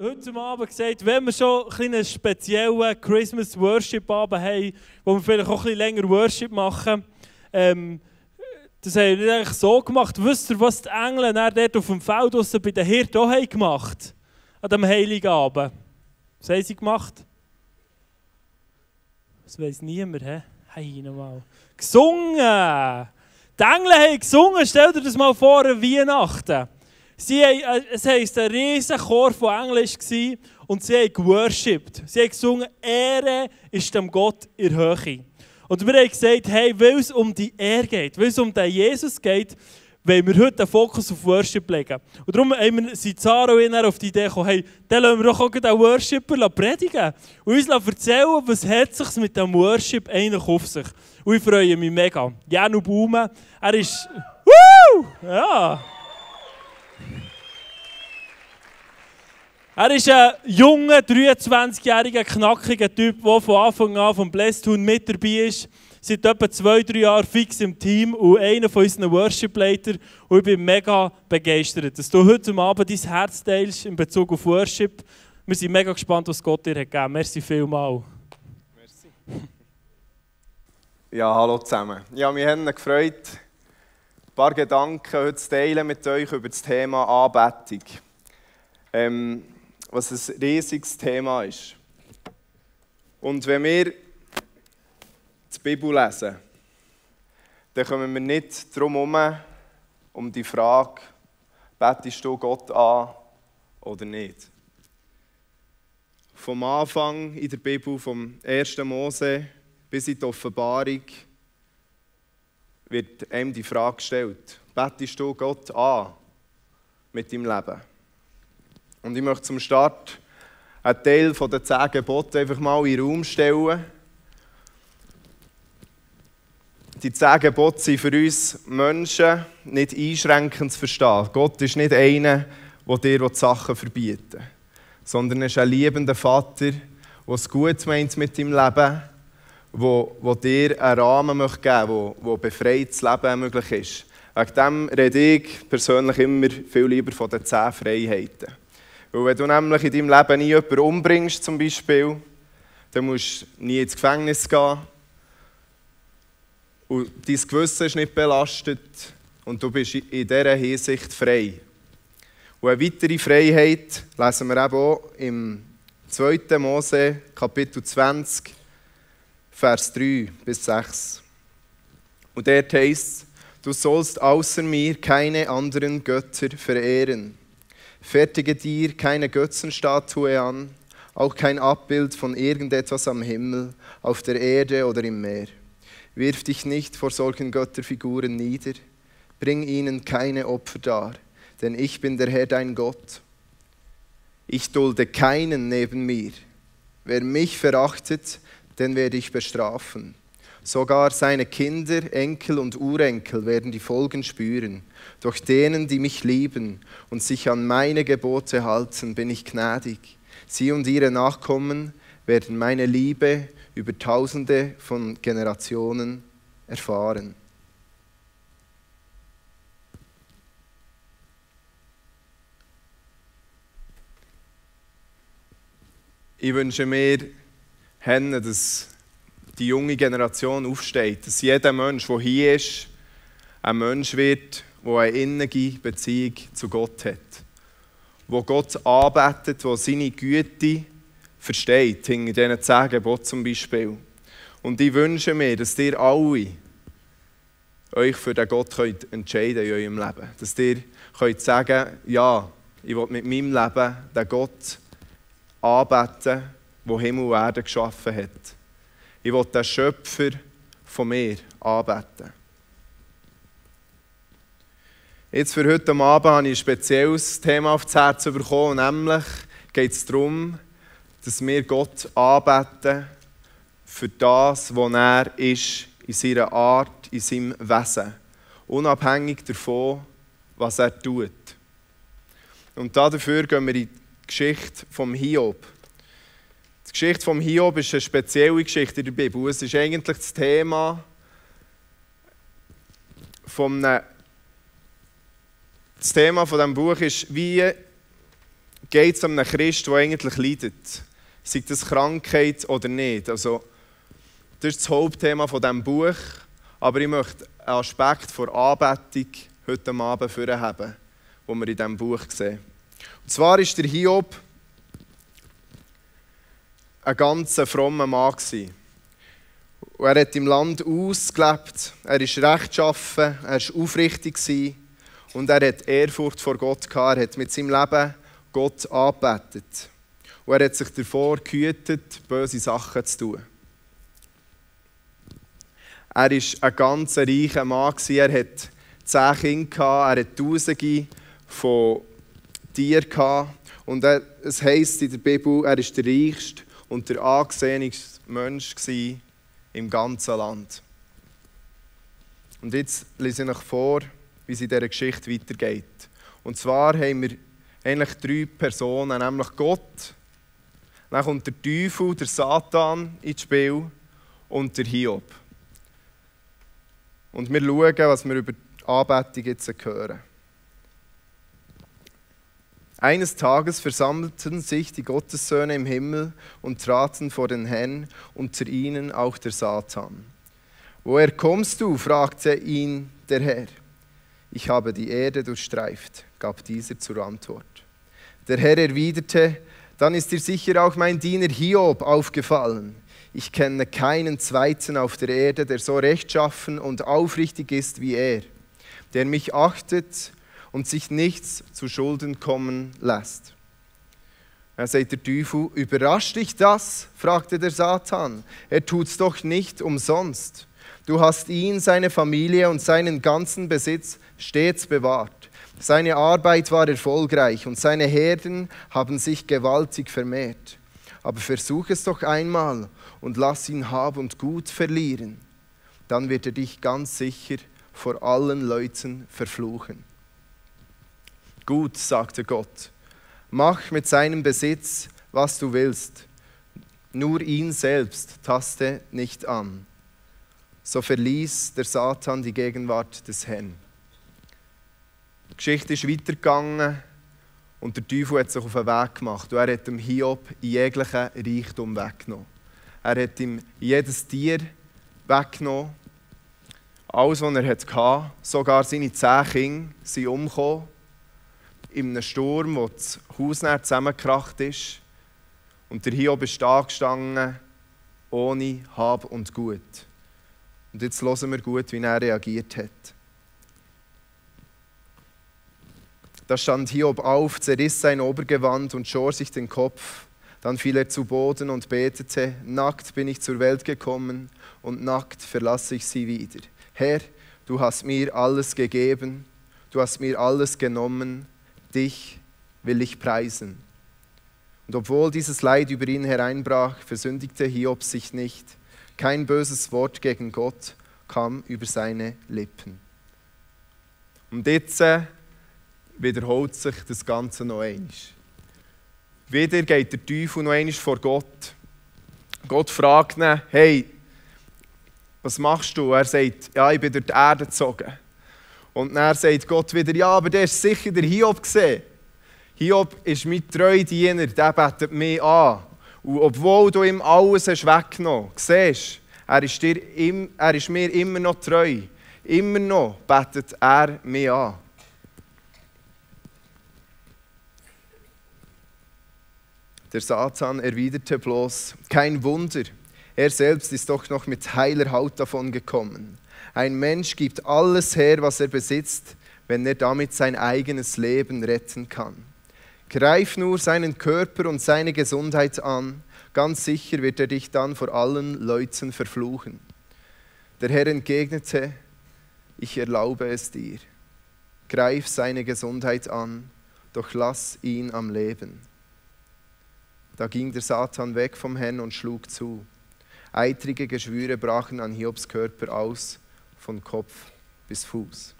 heute Abend gesagt, wenn wir schon einen speziellen Christmas Worship Abend haben, wo wir vielleicht auch ein bisschen länger Worship machen, ähm, das haben wir eigentlich so gemacht. Wisst ihr, was die Engel dort auf dem Feld draussen bei den Hirten auch gemacht An diesem Heiligen Abend. Was haben sie gemacht? Das weiss niemand, hä? Hey, nochmal. Gesungen! Die Engel haben gesungen, stell dir das mal vor, Weihnachten. Sie haben, äh, es heisst, ein riesiger Chor von Englisch und sie haben geworshipped. Sie haben gesungen, Ehre ist dem Gott in Höhe. Und wir haben gesagt, hey, weil es um die Ehre geht, weil es um den Jesus geht, wollen wir heute den Fokus auf Worship legen. Und darum Zara und ich auf die Idee gekommen, hey, dann lassen wir doch auch den Worshipper predigen und uns erzählen, was hat sich mit dem Worship eigentlich auf sich. Und ich freue mich mega. Janu Baume, er ist... Woo! Ja... Er ist ein junger, 23-jähriger, knackiger Typ, der von Anfang an vom Blästun mit dabei ist. Seit etwa zwei, drei Jahren fix im Team und einer von unseren Worship-Leitern. Und ich bin mega begeistert, dass du heute Abend dein Herz teilst in Bezug auf Worship. Wir sind mega gespannt, was Gott dir hat gegeben Merci vielmals. Merci. Ja, hallo zusammen. Ja, wir haben gefreut, paar Gedanken heute zu teilen mit euch über das Thema Anbetung. Ähm, was ein riesiges Thema ist. Und wenn wir die Bibel lesen, dann kommen wir nicht darum herum, um die Frage, betest du Gott an oder nicht? Vom Anfang in der Bibel, vom 1. Mose bis in die Offenbarung, wird einem die Frage gestellt, betest du Gott an mit deinem Leben? Und ich möchte zum Start einen Teil der zehn Gebote einfach mal in den Raum stellen. Die zehn Gebote sind für uns Menschen nicht einschränkend zu verstehen. Gott ist nicht einer, der dir Sachen verbietet, sondern er ist ein liebender Vater, der es gut meint mit deinem Leben, der, dir einen Rahmen geben möchte, wo, wo befreites Leben möglich ist. Wegen dem rede ich persönlich immer viel lieber von den zehn Freiheiten. Weil wenn du nämlich in deinem Leben nie jemanden umbringst, zum Beispiel, dann musst du nie ins Gefängnis gehen. Und dein Gewissen ist nicht belastet und du bist in dieser Hinsicht frei. Und eine weitere Freiheit lesen wir eben auch im 2. Mose, Kapitel 20, Vers 3 bis 6. Und dort heißt du sollst außer mir keine anderen Götter verehren. Fertige dir keine Götzenstatue an, auch kein Abbild von irgendetwas am Himmel, auf der Erde oder im Meer. Wirf dich nicht vor solchen Götterfiguren nieder, bring ihnen keine Opfer dar, denn ich bin der Herr dein Gott. Ich dulde keinen neben mir. Wer mich verachtet, den werde ich bestrafen. Sogar seine Kinder, Enkel und Urenkel werden die Folgen spüren. Doch denen, die mich lieben und sich an meine Gebote halten, bin ich gnädig. Sie und ihre Nachkommen werden meine Liebe über tausende von Generationen erfahren. Ich wünsche mir, Henne, dass die junge Generation aufsteht, dass jeder Mensch, der hier ist, ein Mensch wird, der eine innige Beziehung zu Gott hat. Wo Gott arbeitet, wo seine Güte versteht, hinter diesen zehn Geboten zum Beispiel. Und ich wünsche mir, dass ihr alle euch für den Gott könnt entscheiden in eurem Leben. Dass ihr könnt sagen, ja, ich will mit meinem Leben den Gott arbeiten, der Himmel und Erde geschaffen hat. Ich will den Schöpfer von mir anbeten. Jetzt für heute Abend habe ich ein spezielles Thema aufs Herz bekommen, nämlich geht es darum, dass wir Gott anbeten für das, was er ist, in seiner Art, in seinem Wesen. Unabhängig davon, was er tut. Und dafür gehen wir in die Geschichte vom Hiob. Die Geschichte vom Hiob ist eine spezielle Geschichte in der Bibel. Es ist eigentlich das Thema von einem das Thema von dem Buch ist, wie geht es um einen Christ, der eigentlich leidet. Sei das Krankheit oder nicht. Also, das ist das Hauptthema von diesem Buch. Aber ich möchte einen Aspekt der Anbetung heute Abend haben, den wir in diesem Buch sehen. Und zwar ist der Hiob ein ganz frommer Mann. Und er hat im Land ausgelebt, er ist rechtschaffen, er war aufrichtig und er hat Ehrfurcht vor Gott gehabt. Er hat mit seinem Leben Gott angebetet. Und er hat sich davor gehütet, böse Sachen zu tun. Er war ein ganz reicher Mann. Er hatte zehn Kinder, er hatte Tausende von Tieren. Und es heisst in der Bibel, er war der reichste und der angesehenste Mensch im ganzen Land. Und jetzt lese ich euch vor, wie es in dieser Geschichte weitergeht. Und zwar haben wir eigentlich drei Personen, nämlich Gott, dann kommt der Teufel, der Satan ins Spiel und der Hiob. Und wir schauen, was wir über die Anbetung jetzt hören. Eines Tages versammelten sich die Gottessöhne im Himmel und traten vor den Herrn, unter ihnen auch der Satan. Woher kommst du? fragte ihn der Herr. Ich habe die Erde durchstreift, gab dieser zur Antwort. Der Herr erwiderte, dann ist dir sicher auch mein Diener Hiob aufgefallen. Ich kenne keinen zweiten auf der Erde, der so rechtschaffen und aufrichtig ist wie er, der mich achtet und sich nichts zu Schulden kommen lässt. Er sagt der Teufel, überrascht dich das? fragte der Satan. Er tut's doch nicht umsonst. Du hast ihn, seine Familie und seinen ganzen Besitz stets bewahrt. Seine Arbeit war erfolgreich und seine Herden haben sich gewaltig vermehrt. Aber versuch es doch einmal und lass ihn Hab und Gut verlieren. Dann wird er dich ganz sicher vor allen Leuten verfluchen. Gut, sagte Gott, mach mit seinem Besitz, was du willst, nur ihn selbst taste nicht an. So verließ der Satan die Gegenwart des Herrn. Die Geschichte ist weitergegangen und der Teufel hat sich auf den Weg gemacht und er hat dem Hiob jeglichen Reichtum weggenommen. Er hat ihm jedes Tier weggenommen, alles, was er hatte, sogar seine zehn Kinder sind umgekommen in einem Sturm, wo das Haus zusammengekracht ist. Und der Hiob ist da gestanden, ohne Hab und Gut. Und jetzt hören wir gut, wie er reagiert hat. Da stand Hiob auf, zerriss sein Obergewand und schor sich den Kopf. Dann fiel er zu Boden und betete, nackt bin ich zur Welt gekommen und nackt verlasse ich sie wieder. Herr, du hast mir alles gegeben, du hast mir alles genommen, dich will ich preisen. Und obwohl dieses Leid über ihn hereinbrach, versündigte Hiob sich nicht. Kein böses Wort gegen Gott kam über seine Lippen. Und jetzt äh, wiederholt sich das Ganze noch einmal. Wieder geht der Teufel noch einmal vor Gott. Gott fragt ihn, hey, was machst du? Er sagt, ja, ich bin durch die Erde gezogen. Und dann sagt Gott wieder, ja, aber der ist sicher der Hiob gesehen. Hiob ist mein treu Diener, der betet mich an. Und obwohl du ihm alles hast weggenommen hast, siehst er ist, dir, er ist mir immer noch treu. Immer noch betet er mich an. Der Satan erwiderte bloß, kein Wunder, er selbst ist doch noch mit heiler Haut davon gekommen. Ein Mensch gibt alles her, was er besitzt, wenn er damit sein eigenes Leben retten kann. Greif nur seinen Körper und seine Gesundheit an, ganz sicher wird er dich dann vor allen Leuten verfluchen. Der Herr entgegnete, ich erlaube es dir. Greif seine Gesundheit an, doch lass ihn am Leben. Da ging der Satan weg vom Herrn und schlug zu. Eitrige Geschwüre brachen an Hiobs Körper aus von Kopf bis Fuß.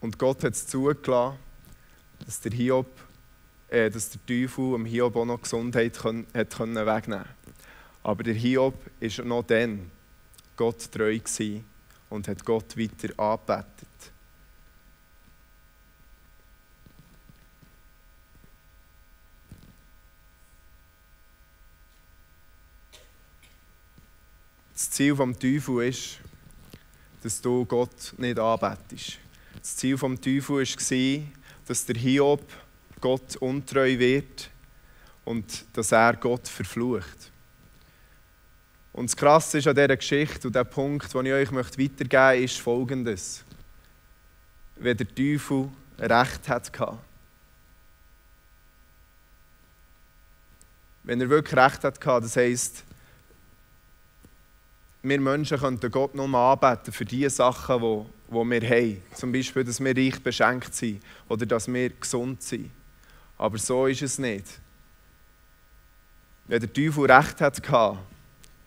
Und Gott hat es zugelassen, dass der Hiob, äh, dass der Teufel dem Hiob auch noch Gesundheit können, hat können wegnehmen Aber der Hiob ist noch dann Gott treu und hat Gott weiter angebetet. Das Ziel des Teufels ist, dass du Gott nicht anbetest. Das Ziel des Teufels war, dass der Hiob Gott untreu wird und dass er Gott verflucht. Und das Krasse ist an dieser Geschichte und der Punkt, den ich euch weitergeben möchte, ist folgendes. Wenn der Teufel Recht hatte, wenn er wirklich Recht hatte, das heisst, wir Menschen könnten Gott nur anbeten für die Sachen, die, die wir haben. Zum Beispiel, dass wir reich beschenkt sind oder dass wir gesund sind. Aber so ist es nicht. Wenn der Teufel Recht hatte,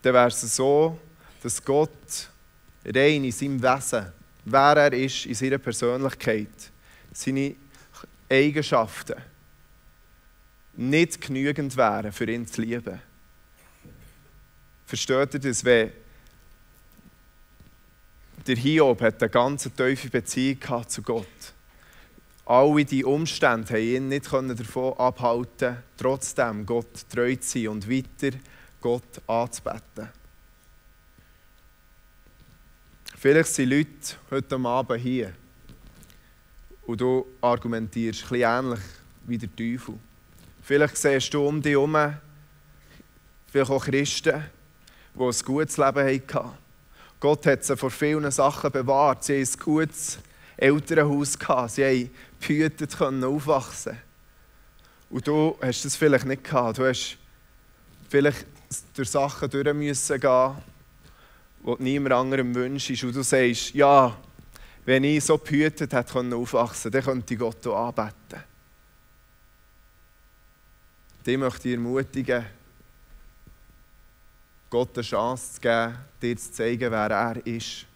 dann wäre es so, dass Gott rein in seinem Wesen, wer er ist, in seiner Persönlichkeit, seine Eigenschaften, nicht genügend wären, für ihn zu lieben. Versteht ihr das? Wenn der Hiob hat eine ganz tiefe Beziehung zu Gott. Alle die Umstände haben ihn nicht davon abhalten, trotzdem Gott treu zu sein und weiter Gott anzubeten. Vielleicht sind Leute heute Abend hier und du argumentierst bisschen ähnlich wie der Teufel. Vielleicht siehst du um dich herum, vielleicht auch Christen, die ein gutes Leben hatten Gott hat sie vor vielen Sachen bewahrt. Sie hatten ein gutes Elternhaus. Sie haben behütet aufwachsen Und du hast das vielleicht nicht gehabt. Du hast vielleicht durch Sachen durch müssen gehen, die niemand anderem wünschst. Und du sagst, ja, wenn ich so behütet hätte aufwachsen dann könnte ich Gott auch anbeten. Die möchte ich ermutigen, Gott eine Chance zu geben, dir zu zeigen, wer er ist.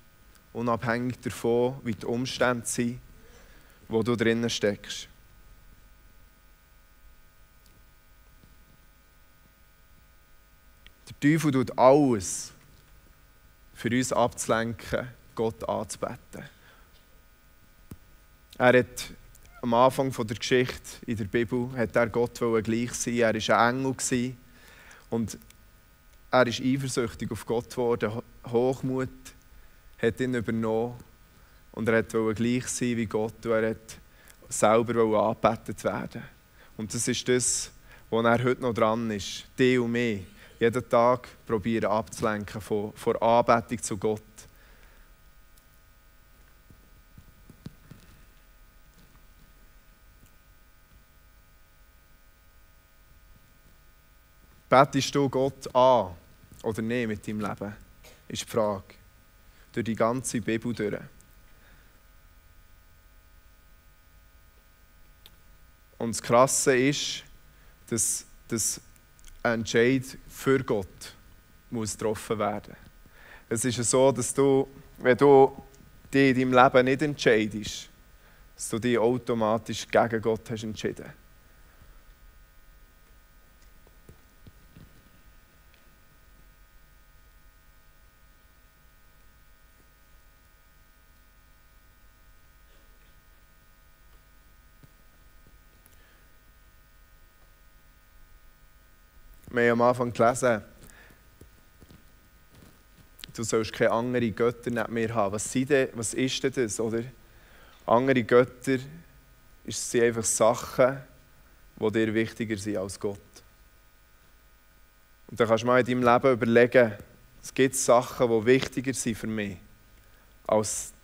Unabhängig davon, wie die Umstände sind, wo du drinnen steckst. Der Teufel tut alles, für uns abzulenken, Gott anzubeten. Er hat am Anfang der Geschichte in der Bibel hat er Gott gleich sein. Er war ein Engel und er ist eifersüchtig auf Gott geworden. Hochmut hat ihn übernommen. Und er wollte gleich sein wie Gott. Und er hat selber angebetet werden. Und das ist das, wo er heute noch dran ist. Die und mich. Jeden Tag probieren abzulenken von, von Anbetung zu Gott. Betest du Gott an? Oder nicht mit deinem Leben, ist die Frage. Durch die ganze Bibel durch. Und das Krasse ist, dass, dass ein Entscheid für Gott muss getroffen werden Es ist so, dass du, wenn du dich in deinem Leben nicht entscheidest, dass du dich automatisch gegen Gott hast entschieden hast. Wir haben am Anfang gelesen, du sollst keine anderen Götter neben mir haben. Was, sind denn, was ist denn das? Oder? Andere Götter sind einfach Sachen, die dir wichtiger sind als Gott. Und dann kannst du mal in deinem Leben überlegen, es gibt Sachen, die wichtiger sind für mich als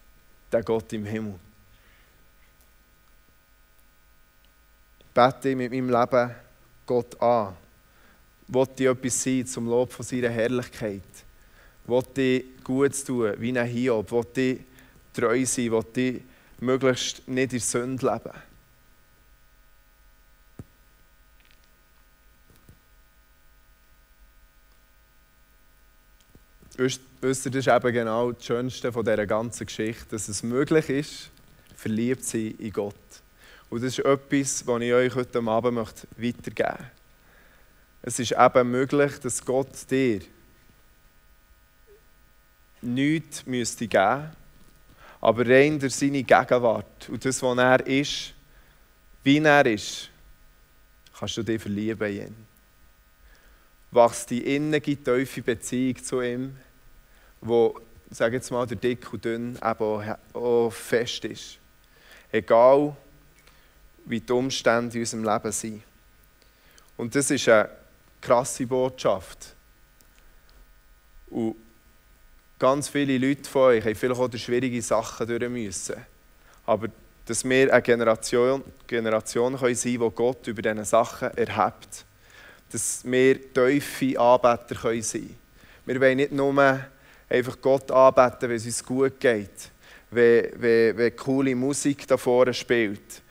der Gott im Himmel. Bete mit meinem Leben Gott an wollte ich etwas sein zum Lob von seiner Herrlichkeit. Wollte ich gut tun, wie ein Hiob. Wollte ich treu sein. Wollte ich möglichst nicht in Sünde leben. Wisst das ist eben genau das Schönste von dieser ganzen Geschichte, dass es möglich ist, verliebt zu sein in Gott. Und das ist etwas, was ich euch heute Abend weitergeben möchte. Es ist eben möglich, dass Gott dir nichts müsste geben, aber rein durch seine Gegenwart und das, was er ist, wie er ist, kannst du dich verlieben in ihn. Wachst die innige, tiefe Beziehung zu ihm, wo, sag jetzt mal, der dick und dünn eben auch fest ist. Egal, wie die Umstände in unserem Leben sind. Und das ist eine krasse Botschaft. Und ganz viele Leute von euch haben vielleicht auch schwierige Sachen durch müssen. Aber dass wir eine Generation, Generation können sein können, die Gott über diese Sachen erhebt. Dass wir tiefe Anbeter können sein können. Wir wollen nicht nur einfach Gott anbeten, wenn es uns gut geht, wenn, wenn, wenn coole Musik da vorne spielt,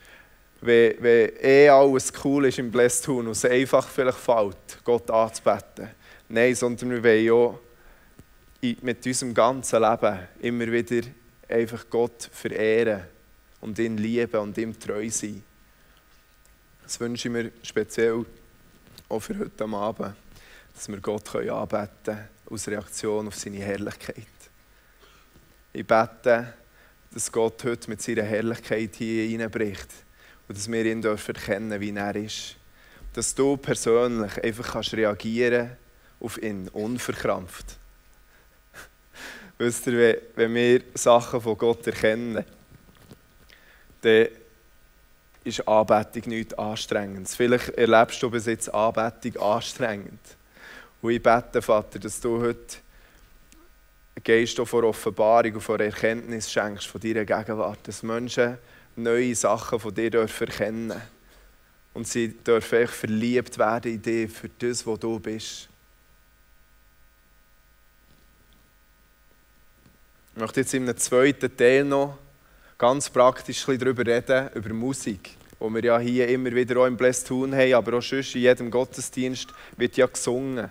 wenn, wenn eh alles cool ist im Blästun und es einfach vielleicht fällt, Gott anzubeten. Nein, sondern wir wollen auch mit unserem ganzen Leben immer wieder einfach Gott verehren und ihn lieben und ihm treu sein. Das wünsche ich mir speziell auch für heute Abend, dass wir Gott anbeten können, aus Reaktion auf seine Herrlichkeit. Ich bete, dass Gott heute mit seiner Herrlichkeit hier hineinbricht und dass wir ihn dürfen erkennen, wie er ist. Dass du persönlich einfach kannst reagieren auf ihn, unverkrampft. Wisst ihr, wenn wir Sachen von Gott erkennen, dann ist Anbetung nichts Anstrengendes. Vielleicht erlebst du bis jetzt Anbetung anstrengend. Und ich bete, Vater, dass du heute Geist vor Offenbarung und vor Erkenntnis schenkst von deiner Gegenwart, dass Menschen neue Sachen von dir dürfen und sie dürfen verliebt werden in dich für das, was du bist. Ich möchte jetzt in einem zweiten Teil noch ganz praktisch darüber reden, über Musik, wo wir ja hier immer wieder auch im Blessed Tun haben, aber auch sonst in jedem Gottesdienst wird ja gesungen.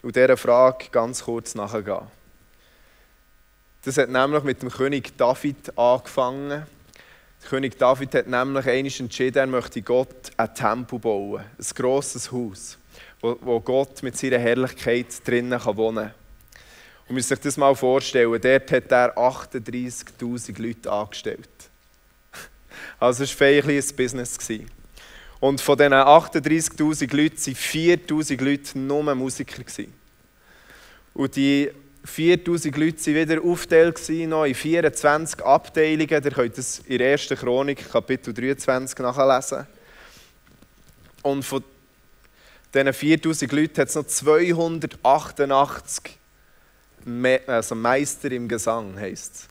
Und dieser Frage ganz kurz nachgehen. Das hat nämlich mit dem König David angefangen. König David hat nämlich einmal entschieden, er möchte Gott ein Tempel bauen, ein grosses Haus, wo, wo Gott mit seiner Herrlichkeit drinnen wohnen kann. Und man muss sich das mal vorstellen, dort hat er 38'000 Leute angestellt. Also es war ein Business. Und von diesen 38'000 Leuten waren 4'000 Leute nur Musiker. Und die 4000 Leute waren wieder aufgeteilt in 24 Abteilungen. Ihr könnt das in der 1. Chronik, Kapitel 23, nachlesen. Und von diesen 4000 Leuten hat es noch 288 Me also Meister im Gesang heisst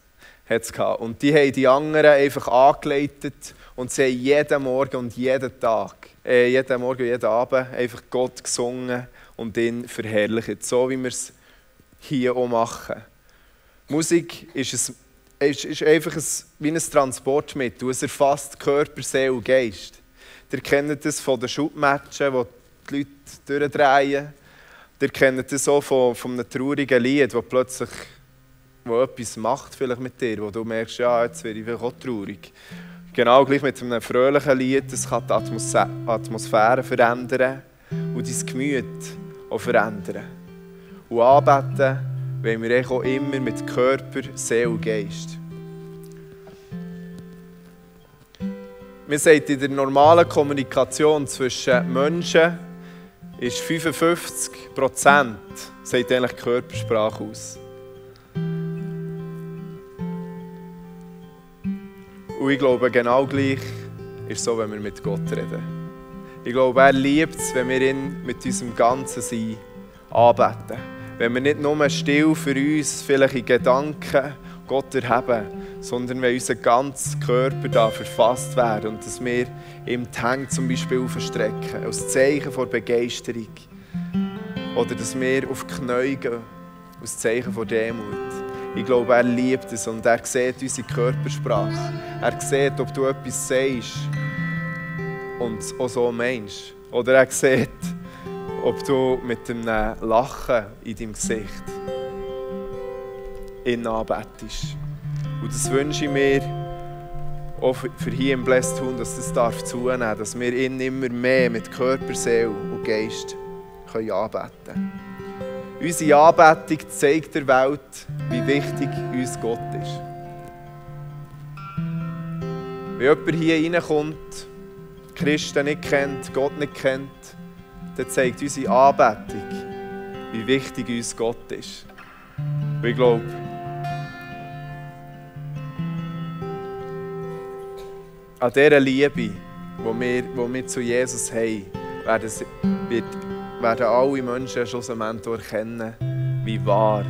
es. Und die haben die anderen einfach angeleitet und sie haben jeden Morgen und jeden Tag, äh, jeden Morgen und jeden Abend einfach Gott gesungen und ihn verherrlicht, so wie wir es hier auch machen. Musik ist, ein, ist, ist einfach ein, wie ein Transportmittel, es erfasst Körper, Seele und Geist. Ihr kennt das von den Schubmatchen, wo die Leute durchdrehen Ihr kennt das auch von, von einem traurigen Lied, wo plötzlich wo etwas macht vielleicht mit dir, wo du merkst, ja, jetzt werde ich auch traurig. Genau gleich mit einem fröhlichen Lied, das kann die Atmosphäre verändern und dein Gemüt auch verändern. Und anbeten wollen wir auch immer mit Körper, Seele und Geist. Wir sagen in der normalen Kommunikation zwischen Menschen, ist 55 Prozent, eigentlich Körpersprache aus. Und ich glaube, genau gleich ist es so, wenn wir mit Gott reden. Ich glaube, er liebt es, wenn wir ihn mit unserem ganzen Sein anbeten. Wenn wir nicht nur still für uns, vielleicht in Gedanken, Gott erheben, sondern wenn unser ganzer Körper da verfasst wird und dass wir ihm die Hände zum Beispiel aufstrecken, als Zeichen von Begeisterung. Oder dass wir auf die Knie gehen, als Zeichen von Demut. Ich glaube, er liebt es und er sieht unsere Körpersprache. Er sieht, ob du etwas sagst und auch so meinst. Oder er sieht, ob du mit einem Lachen in deinem Gesicht ihn anbetest. Und das wünsche ich mir auch für hier im Blessed Hund, dass das darf zunehmen darf, dass wir ihn immer mehr mit Körper, Seele und Geist können anbeten können. Unsere Anbetung zeigt der Welt, wie wichtig uns Gott ist. Wenn jemand hier reinkommt, Christen nicht kennt, Gott nicht kennt, dann zeigt unsere Anbetung, wie wichtig uns Gott ist. Und ich glaube, an dieser Liebe, die wir, die wir zu Jesus haben, werden, wird, werden alle Menschen schlussendlich erkennen, wie wahr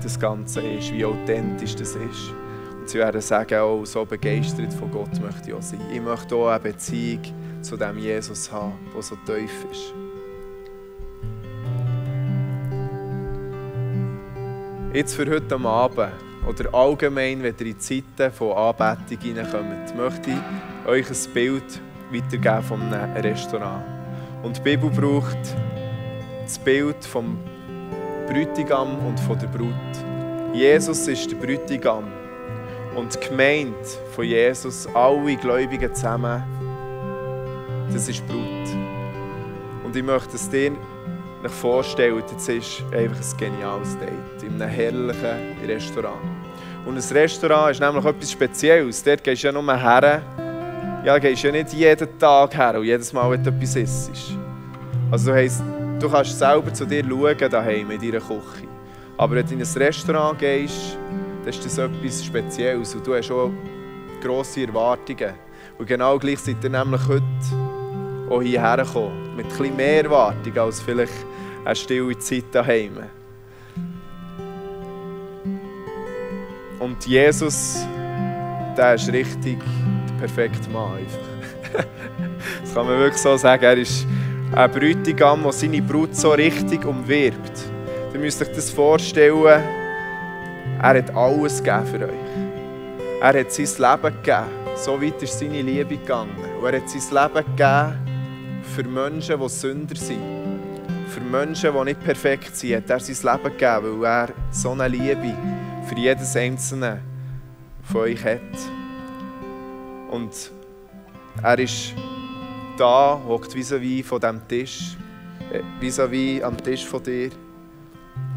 das Ganze ist, wie authentisch das ist. Und sie werden sagen, oh, so begeistert von Gott möchte ich auch sein. Ich möchte auch eine Beziehung zu dem Jesus haben, der so tief ist. Jetzt für heute Abend oder allgemein, wenn ihr in Zeiten von Anbetung hineinkommt, möchte ich euch ein Bild weitergeben von einem Restaurant. Und die Bibel braucht das Bild vom Bräutigam und von der Brut. Jesus ist der Bräutigam und die Gemeinde von Jesus, alle Gläubigen zusammen, das ist Brut. Und ich möchte es dir euch vorstellt, jetzt ist einfach ein geniales Date in einem herrlichen Restaurant. Und ein Restaurant ist nämlich etwas Spezielles. Dort gehst du ja nur her. Ja, gehst ja nicht jeden Tag her und jedes Mal, wenn du etwas isst. Also heisst, du kannst selber zu dir schauen, daheim in deiner Küche. Aber wenn du in ein Restaurant gehst, dann ist das etwas Spezielles und du hast auch grosse Erwartungen. Und genau gleich seid ihr nämlich heute auch hierher gekommen. Mit etwas mehr Erwartungen als vielleicht eine stille Zeit daheim. Und Jesus, der ist richtig der perfekte Mann. Das kann man wirklich so sagen. Er ist ein Bräutigam, der seine Brut so richtig umwirbt. Ihr müsst euch das vorstellen, er hat alles gegeben für euch. Er hat sein Leben gegeben. So weit ist seine Liebe gegangen. Und er hat sein Leben gegeben für Menschen, die Sünder sind für Menschen, die nicht perfekt sind, hat er sein Leben gegeben, weil er so eine Liebe für jedes Einzelne von euch hat. Und er ist da, hockt vis-à-vis von diesem Tisch, äh, vis-à-vis am Tisch von dir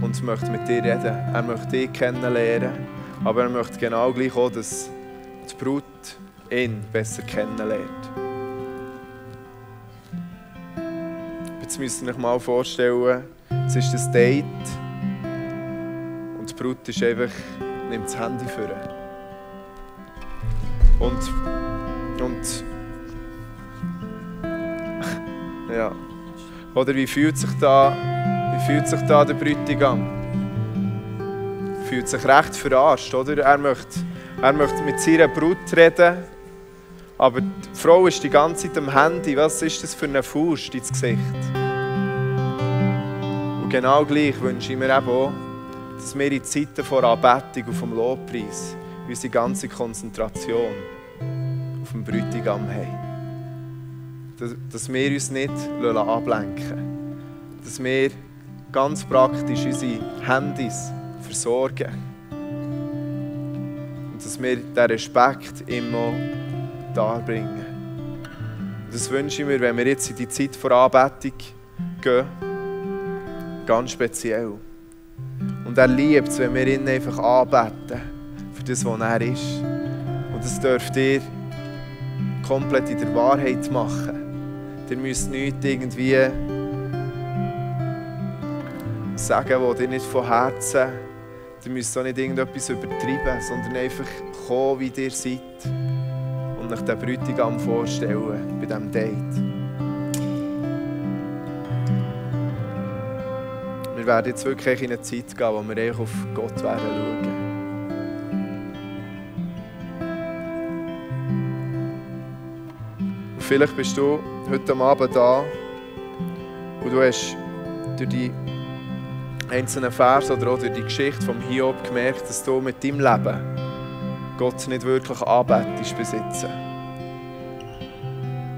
und möchte mit dir reden. Er möchte dich kennenlernen, aber er möchte genau gleich auch, dass die Brut ihn besser kennenlernt. Jetzt müsst ihr euch mal vorstellen, es ist das Date und die Brut ist einfach, nimmt das Handy vor. Und, und ja. Oder wie fühlt sich da, wie fühlt sich da der Bräutigam? Fühlt sich recht verarscht, oder? Er möchte, er möchte mit seiner Brut reden, aber die Frau ist die ganze Zeit am Handy. Was ist das für eine Faust ins Gesicht? Und genau gleich wünsche ich mir eben auch, dass wir in Zeiten vor Anbetung und vom Lobpreis unsere ganze Konzentration auf den Bräutigam haben. Dass, dass wir uns nicht ablenken Dass wir ganz praktisch unsere Handys versorgen. Und dass wir diesen Respekt immer darbringen. Das wünsche ich mir, wenn wir jetzt in die Zeit vor Anbetung gehen Ganz speziell. Und er liebt es, wenn wir ihn einfach anbeten für das, was er ist. Und das dürft ihr komplett in der Wahrheit machen. Ihr müsst nichts irgendwie sagen, was ihr nicht von Herzen. Ihr müsst auch nicht irgendetwas übertreiben, sondern einfach kommen, wie ihr seid. Und euch den Bräutigam vorstellen bei diesem Date. Werden jetzt wirklich in eine Zeit gehen, wo wir auf Gott werden schauen. Und vielleicht bist du heute Abend da und du hast durch die einzelnen Vers oder auch durch die Geschichte vom Hiob gemerkt, dass du mit deinem Leben Gott nicht wirklich anbetest besitzen.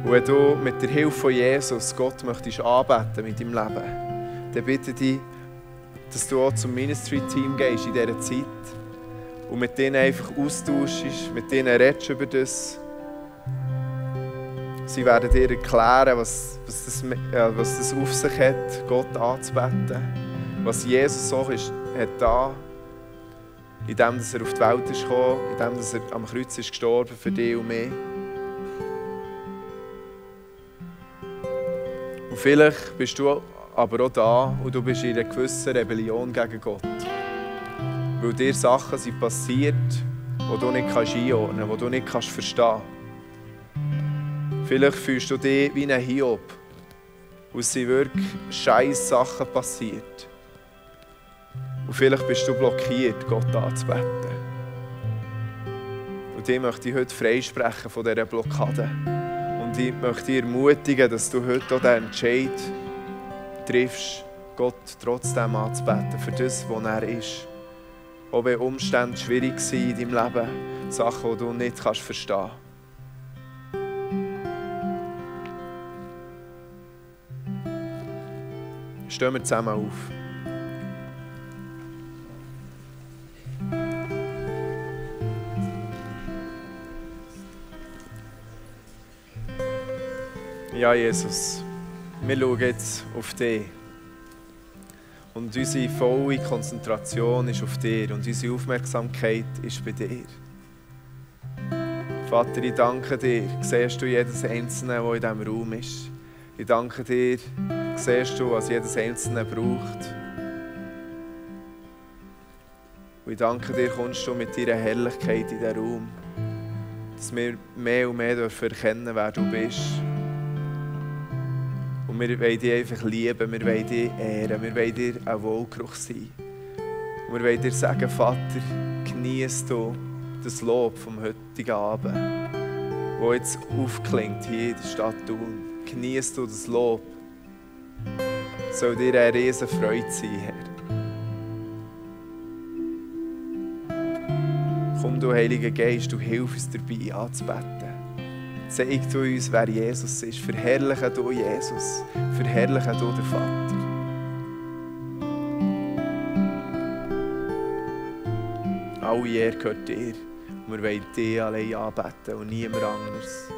Und wenn du mit der Hilfe von Jesus Gott möchtest anbeten mit deinem Leben, dann bitte dich, dass du auch zum Ministry-Team gehst in dieser Zeit und mit denen einfach austauschst, mit denen redest über das. Sie werden dir erklären, was, was, das, äh, was das auf sich hat, Gott anzubeten. was Jesus so ist, hat da, indem dass er auf die Welt ist gekommen, indem dass er am Kreuz ist gestorben für dich und mich. Und vielleicht bist du aber auch da und du bist in einer gewissen Rebellion gegen Gott. Weil dir Sachen sind passiert, die du nicht kannst einordnen kannst, die du nicht kannst verstehen Vielleicht fühlst du dich wie ein Hiob. Und es wirklich scheiß Sachen passiert. Und vielleicht bist du blockiert, Gott anzubeten. Und ich möchte ich heute freisprechen von dieser Blockade. Und ich möchte dich ermutigen, dass du heute auch den Entscheid triffst, Gott trotzdem anzubeten, für das, was er ist. Auch wenn Umstände schwierig sind in deinem Leben, Sachen, die du nicht kannst verstehen kannst. Stehen wir zusammen auf. Ja, Jesus, wir schauen jetzt auf dich. Und unsere volle Konzentration ist auf dir und unsere Aufmerksamkeit ist bei dir. Vater, ich danke dir. Siehst du jedes Einzelne, der in diesem Raum ist. Ich danke dir, siehst du, was jedes Einzelne braucht. Und ich danke dir, kommst du mit deiner Herrlichkeit in den Raum, dass wir mehr und mehr erkennen wer du bist. Und wir wollen dich einfach lieben, wir wollen dich ehren, wir wollen dir ein Wohlgeruch sein. Und wir wollen dir sagen, Vater, genieß du das Lob vom heutigen Abend, das jetzt aufklingt hier in der Stadt Thun. Genieß du das Lob. Soll dir eine riesen Freude sein, Herr. Komm, du Heiliger Geist, du hilf uns dabei anzubeten. Zeig du uns, wer Jesus ist. Verherrliche du Jesus. Verherrliche du den Vater. Alle Ehre gehört dir. Wir wollen dich allein anbeten und niemand anders.